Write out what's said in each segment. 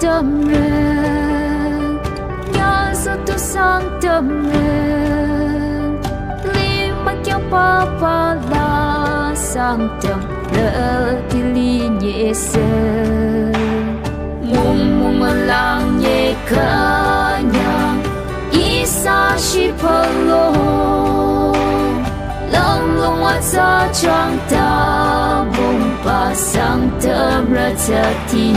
tâm rừng nhờ sao tu sang tâm rừng li mà kéo pa pa la sang tâm lỡ thì li nhẹ sơ mùng mùng mà lang nhẹ cả nhà. Isa shi pa lo lòng lòng hoa sa trang ta tâm ra ti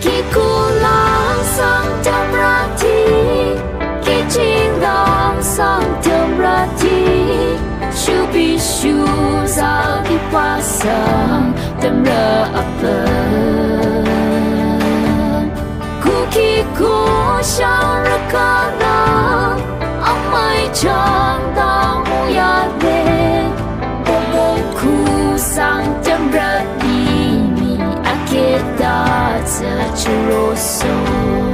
Kikulang sang tamrati Kichilang sang tamrati Shubi shu za di pasang tamra apa Kukiku sang shang such a lost soul.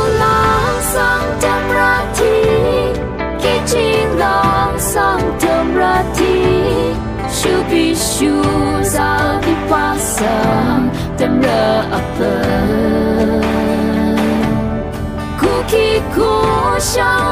apa ku syar